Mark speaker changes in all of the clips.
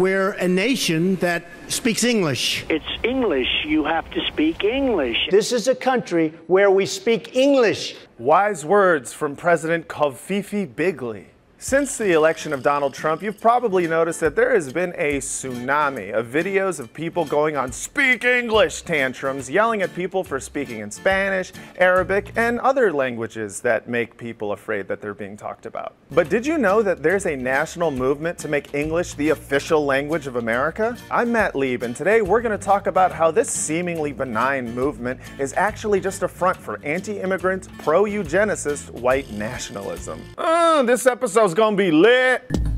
Speaker 1: We're a nation that speaks English.
Speaker 2: It's English. You have to speak English.
Speaker 1: This is a country where we speak English.
Speaker 3: Wise words from President Covfefe Bigly. Since the election of Donald Trump, you've probably noticed that there has been a tsunami of videos of people going on speak English tantrums, yelling at people for speaking in Spanish, Arabic, and other languages that make people afraid that they're being talked about. But did you know that there's a national movement to make English the official language of America? I'm Matt Lieb, and today we're going to talk about how this seemingly benign movement is actually just a front for anti-immigrant, pro-eugenicist white nationalism. Uh, this episode's gonna be lit.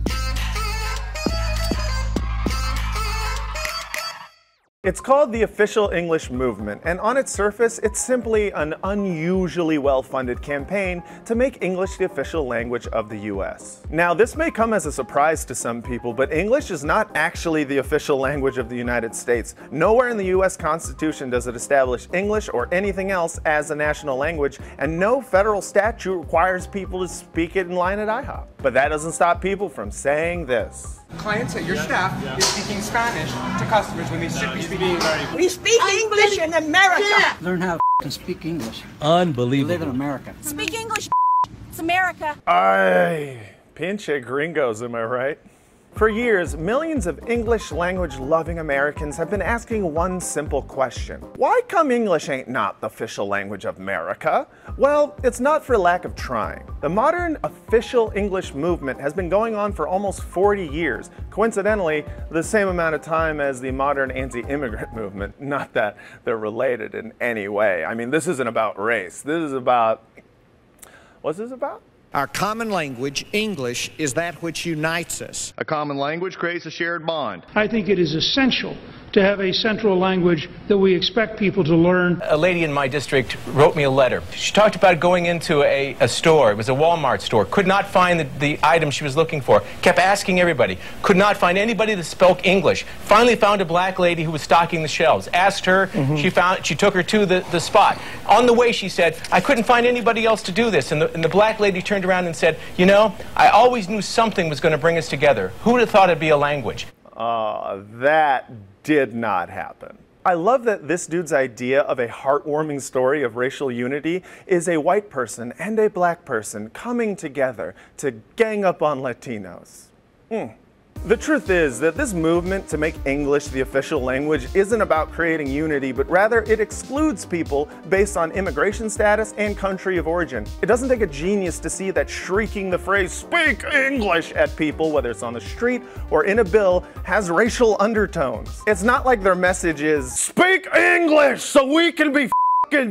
Speaker 3: It's called the Official English Movement, and on its surface, it's simply an unusually well funded campaign to make English the official language of the US. Now, this may come as a surprise to some people, but English is not actually the official language of the United States. Nowhere in the US Constitution does it establish English or anything else as a national language, and no federal statute requires people to speak it in line at IHOP. But that doesn't stop people from saying this.
Speaker 4: Clients at your staff is speaking Spanish to customers when they should be speaking
Speaker 5: We speak English in America.
Speaker 6: Learn how to speak English.
Speaker 7: Unbelievable.
Speaker 6: Live in America.
Speaker 8: Speak English. It's America.
Speaker 3: Ay, pinche gringos, am I right? For years, millions of English language loving Americans have been asking one simple question Why come English ain't not the official language of America? Well, it's not for lack of trying. The modern official English movement has been going on for almost 40 years, coincidentally, the same amount of time as the modern anti immigrant movement. Not that they're related in any way. I mean, this isn't about race, this is about. What's this about?
Speaker 9: Our common language, English, is that which unites us.
Speaker 10: A common language creates a shared bond.
Speaker 11: I think it is essential to have a central language that we expect people to learn.
Speaker 12: A lady in my district wrote me a letter. She talked about going into a, a store, it was a Walmart store, could not find the, the item she was looking for, kept asking everybody, could not find anybody that spoke English. Finally found a black lady who was stocking the shelves, asked her, mm-hmm. she found she took her to the, the spot. On the way she said, I couldn't find anybody else to do this. And the, and the black lady turned around and said, You know, I always knew something was going to bring us together. Who would have thought it'd be a language?
Speaker 3: Uh, that did not happen. I love that this dude's idea of a heartwarming story of racial unity is a white person and a black person coming together to gang up on Latinos. Mm. The truth is that this movement to make English the official language isn't about creating unity, but rather it excludes people based on immigration status and country of origin. It doesn't take a genius to see that shrieking the phrase, speak English at people, whether it's on the street or in a bill, has racial undertones. It's not like their message is, speak English so we can be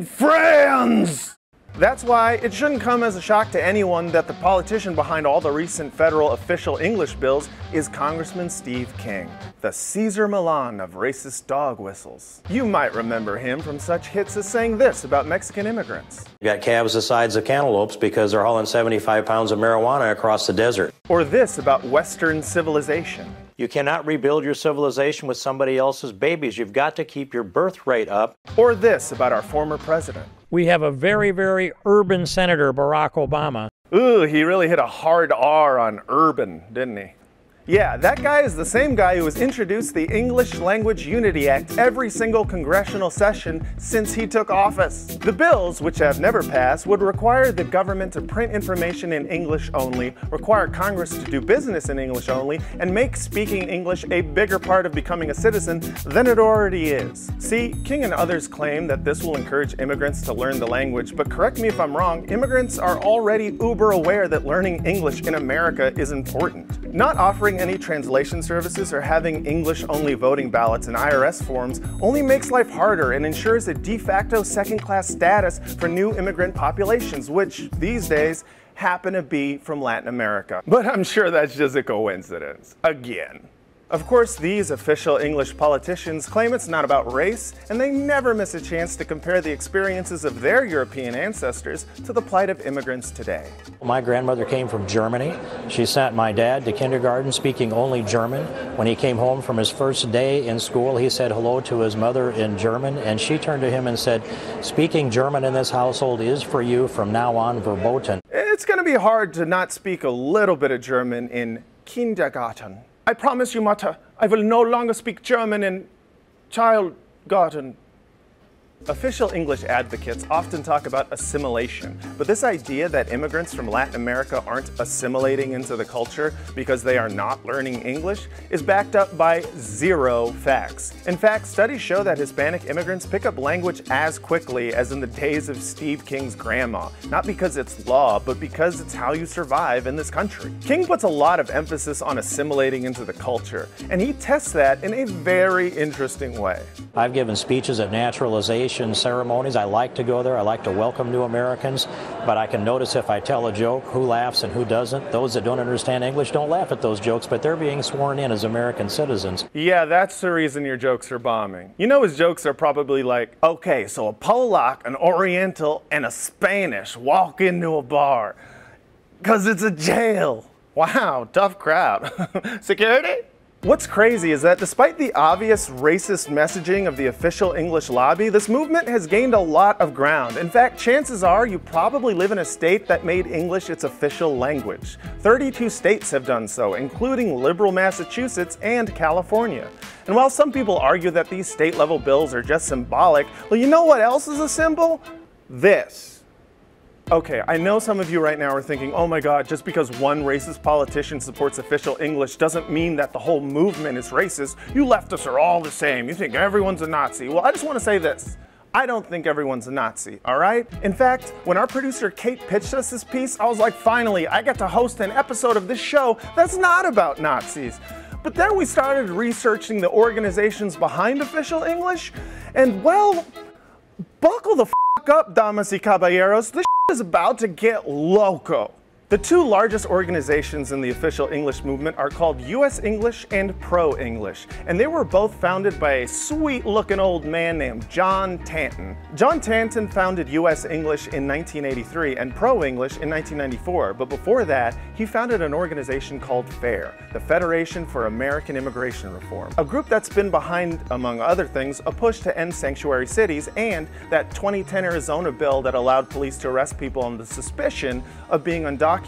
Speaker 3: friends! That's why it shouldn't come as a shock to anyone that the politician behind all the recent federal official English bills is Congressman Steve King, the Cesar Millan of racist dog whistles. You might remember him from such hits as saying this about Mexican immigrants.
Speaker 13: You got calves the size of cantaloupes because they're hauling 75 pounds of marijuana across the desert.
Speaker 3: Or this about Western civilization.
Speaker 13: You cannot rebuild your civilization with somebody else's babies. You've got to keep your birth rate up.
Speaker 3: Or this about our former president.
Speaker 14: We have a very, very urban senator, Barack Obama.
Speaker 3: Ooh, he really hit a hard R on urban, didn't he? Yeah, that guy is the same guy who has introduced the English Language Unity Act every single congressional session since he took office. The bills, which have never passed, would require the government to print information in English only, require Congress to do business in English only, and make speaking English a bigger part of becoming a citizen than it already is. See, King and others claim that this will encourage immigrants to learn the language, but correct me if I'm wrong, immigrants are already uber aware that learning English in America is important. Not offering any translation services or having English only voting ballots and IRS forms only makes life harder and ensures a de facto second class status for new immigrant populations, which these days happen to be from Latin America. But I'm sure that's just a coincidence. Again. Of course, these official English politicians claim it's not about race, and they never miss a chance to compare the experiences of their European ancestors to the plight of immigrants today.
Speaker 13: My grandmother came from Germany. She sent my dad to kindergarten speaking only German. When he came home from his first day in school, he said hello to his mother in German, and she turned to him and said, Speaking German in this household is for you from now on verboten.
Speaker 3: It's going to be hard to not speak a little bit of German in kindergarten. I promise you, Mutter, I will no longer speak German in child garden. Official English advocates often talk about assimilation, but this idea that immigrants from Latin America aren't assimilating into the culture because they are not learning English is backed up by zero facts. In fact, studies show that Hispanic immigrants pick up language as quickly as in the days of Steve King's grandma, not because it's law, but because it's how you survive in this country. King puts a lot of emphasis on assimilating into the culture, and he tests that in a very interesting way.
Speaker 13: I've given speeches at naturalization ceremonies. I like to go there. I like to welcome new Americans. But I can notice if I tell a joke, who laughs and who doesn't. Those that don't understand English don't laugh at those jokes, but they're being sworn in as American citizens.
Speaker 3: Yeah, that's the reason your jokes are bombing. You know his jokes are probably like, okay, so a Polak, an Oriental, and a Spanish walk into a bar. Because it's a jail. Wow, tough crowd. Security? What's crazy is that despite the obvious racist messaging of the official English lobby, this movement has gained a lot of ground. In fact, chances are you probably live in a state that made English its official language. 32 states have done so, including liberal Massachusetts and California. And while some people argue that these state level bills are just symbolic, well, you know what else is a symbol? This. Okay, I know some of you right now are thinking, oh my god, just because one racist politician supports official English doesn't mean that the whole movement is racist. You leftists are all the same. You think everyone's a Nazi. Well, I just want to say this. I don't think everyone's a Nazi, all right? In fact, when our producer Kate pitched us this piece, I was like, finally, I get to host an episode of this show that's not about Nazis. But then we started researching the organizations behind official English, and well, buckle the f up, damas y caballeros. This is about to get loco. The two largest organizations in the official English movement are called US English and Pro English, and they were both founded by a sweet looking old man named John Tanton. John Tanton founded US English in 1983 and Pro English in 1994, but before that, he founded an organization called FAIR, the Federation for American Immigration Reform, a group that's been behind, among other things, a push to end sanctuary cities and that 2010 Arizona bill that allowed police to arrest people on the suspicion of being undocumented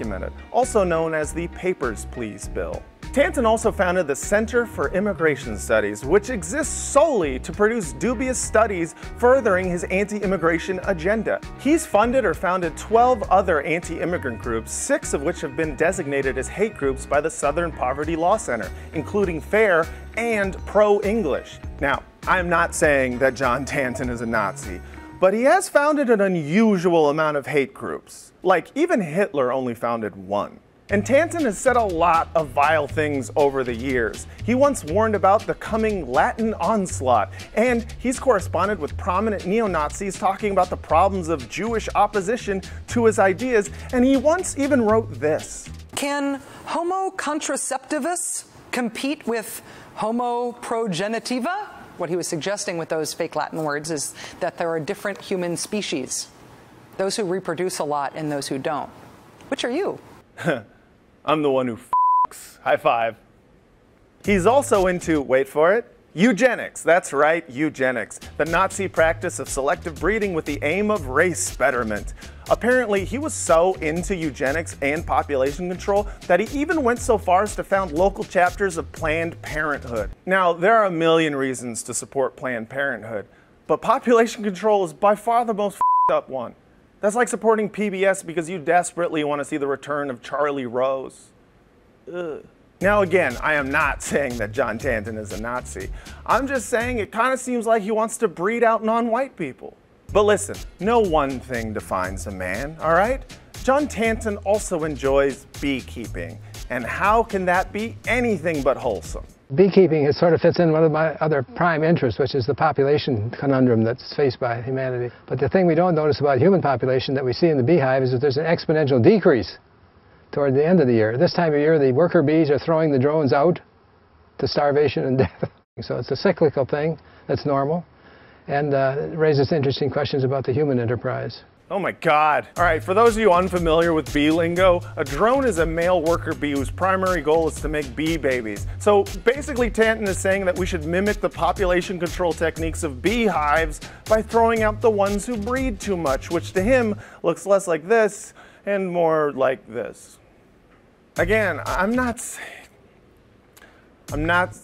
Speaker 3: also known as the Papers, Please bill. Tanton also founded the Center for Immigration Studies, which exists solely to produce dubious studies furthering his anti-immigration agenda. He's funded or founded 12 other anti-immigrant groups, six of which have been designated as hate groups by the Southern Poverty Law Center, including FAIR and Pro-English. Now, I'm not saying that John Tanton is a Nazi, but he has founded an unusual amount of hate groups. Like, even Hitler only founded one. And Tanton has said a lot of vile things over the years. He once warned about the coming Latin onslaught, and he's corresponded with prominent neo Nazis talking about the problems of Jewish opposition to his ideas, and he once even wrote this
Speaker 6: Can Homo contraceptivus compete with Homo progenitiva? What he was suggesting with those fake Latin words is that there are different human species those who reproduce a lot and those who don't. Which are you?
Speaker 3: I'm the one who f***s. High five. He's also into, wait for it, eugenics. That's right, eugenics. The Nazi practice of selective breeding with the aim of race betterment. Apparently, he was so into eugenics and population control that he even went so far as to found local chapters of Planned Parenthood. Now, there are a million reasons to support Planned Parenthood, but population control is by far the most up one. That's like supporting PBS because you desperately want to see the return of Charlie Rose. Ugh. Now, again, I am not saying that John Tanton is a Nazi. I'm just saying it kind of seems like he wants to breed out non white people. But listen, no one thing defines a man, all right? John Tanton also enjoys beekeeping. And how can that be anything but wholesome?
Speaker 7: Beekeeping it sort of fits in one of my other prime interests, which is the population conundrum that's faced by humanity. But the thing we don't notice about human population that we see in the beehive is that there's an exponential decrease toward the end of the year. This time of year, the worker bees are throwing the drones out to starvation and death. So it's a cyclical thing that's normal and uh, raises interesting questions about the human enterprise.
Speaker 3: Oh my god. All right, for those of you unfamiliar with bee lingo, a drone is a male worker bee whose primary goal is to make bee babies. So basically Tanton is saying that we should mimic the population control techniques of beehives by throwing out the ones who breed too much, which to him looks less like this and more like this. Again, I'm not I'm not.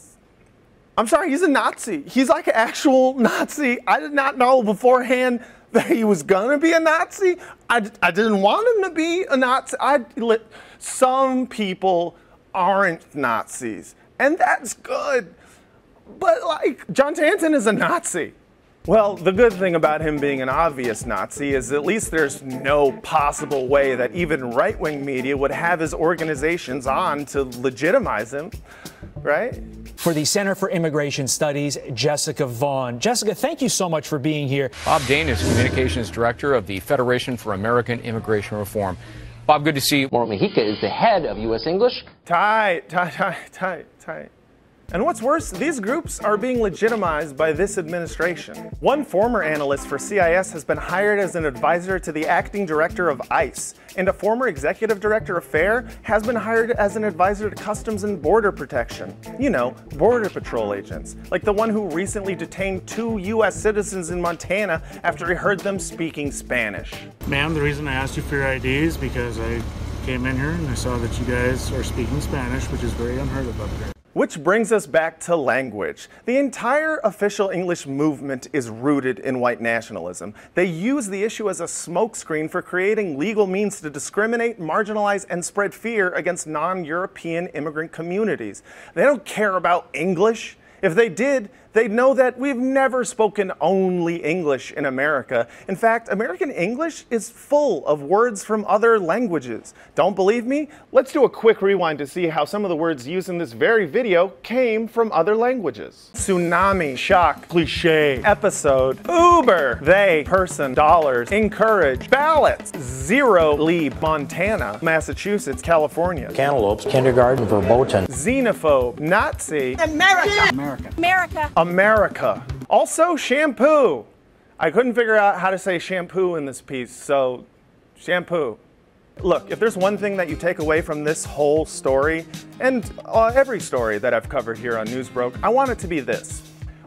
Speaker 3: I'm sorry, he's a Nazi. He's like an actual Nazi. I did not know beforehand that he was gonna be a Nazi. I, I didn't want him to be a Nazi. I, some people aren't Nazis, and that's good. But like, John Tanton is a Nazi. Well, the good thing about him being an obvious Nazi is at least there's no possible way that even right wing media would have his organizations on to legitimize him, right?
Speaker 15: For the Center for Immigration Studies, Jessica Vaughan. Jessica, thank you so much for being here.
Speaker 16: Bob Dane is Communications Director of the Federation for American Immigration Reform. Bob, good to see you.
Speaker 17: Mauro Mujica is the head of U.S. English.
Speaker 3: Tight, tight, tight, tight, tight. And what's worse, these groups are being legitimized by this administration. One former analyst for CIS has been hired as an advisor to the acting director of ICE, and a former executive director of FAIR has been hired as an advisor to Customs and Border Protection. You know, Border Patrol agents, like the one who recently detained two U.S. citizens in Montana after he heard them speaking Spanish.
Speaker 18: Ma'am, the reason I asked you for your ID is because I came in here and I saw that you guys are speaking Spanish, which is very unheard of up here.
Speaker 3: Which brings us back to language. The entire official English movement is rooted in white nationalism. They use the issue as a smokescreen for creating legal means to discriminate, marginalize, and spread fear against non European immigrant communities. They don't care about English. If they did, they'd know that we've never spoken only English in America. In fact, American English is full of words from other languages. Don't believe me? Let's do a quick rewind to see how some of the words used in this very video came from other languages. Tsunami, shock, cliche, episode, Uber, they, person, dollars, encourage, ballots, zero, leave, Montana, Massachusetts, California.
Speaker 13: Cantaloupes, kindergarten, verboten.
Speaker 3: Xenophobe, Nazi,
Speaker 5: America.
Speaker 8: America. America.
Speaker 3: America. Also, shampoo. I couldn't figure out how to say shampoo in this piece, so shampoo. Look, if there's one thing that you take away from this whole story, and uh, every story that I've covered here on Newsbroke, I want it to be this.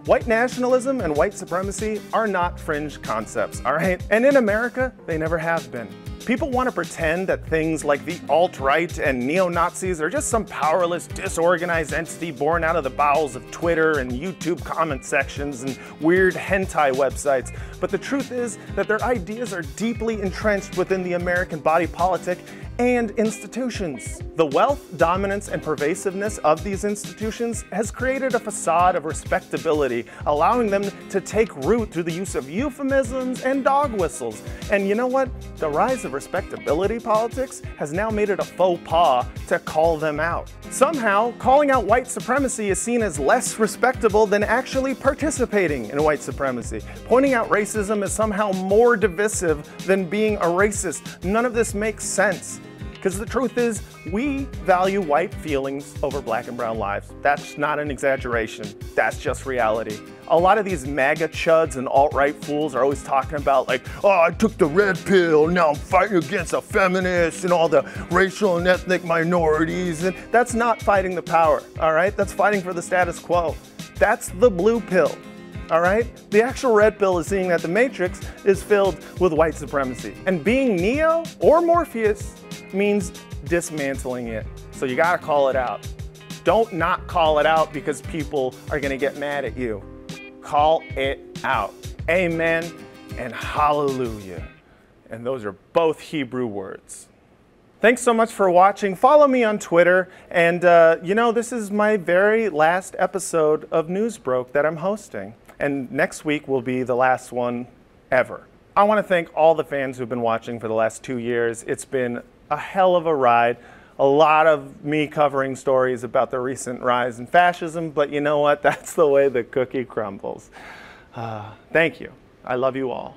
Speaker 3: White nationalism and white supremacy are not fringe concepts, all right? And in America, they never have been. People want to pretend that things like the alt right and neo Nazis are just some powerless, disorganized entity born out of the bowels of Twitter and YouTube comment sections and weird hentai websites. But the truth is that their ideas are deeply entrenched within the American body politic and institutions. The wealth, dominance, and pervasiveness of these institutions has created a facade of respectability, allowing them to take root through the use of euphemisms and dog whistles. And you know what? The rise of respectability politics has now made it a faux pas to call them out. Somehow, calling out white supremacy is seen as less respectable than actually participating in white supremacy. Pointing out racism is somehow more divisive than being a racist. None of this makes sense. Because the truth is, we value white feelings over black and brown lives. That's not an exaggeration. That's just reality. A lot of these MAGA chuds and alt-right fools are always talking about like, oh, I took the red pill, now I'm fighting against the feminists and all the racial and ethnic minorities. And that's not fighting the power, all right? That's fighting for the status quo. That's the blue pill all right? The actual red pill is seeing that the Matrix is filled with white supremacy. And being Neo or Morpheus means dismantling it. So you gotta call it out. Don't not call it out because people are gonna get mad at you. Call it out. Amen and hallelujah. And those are both Hebrew words. Thanks so much for watching. Follow me on Twitter. And uh, you know, this is my very last episode of Newsbroke that I'm hosting. And next week will be the last one ever. I want to thank all the fans who've been watching for the last two years. It's been a hell of a ride. A lot of me covering stories about the recent rise in fascism, but you know what? That's the way the cookie crumbles. Uh, thank you. I love you all.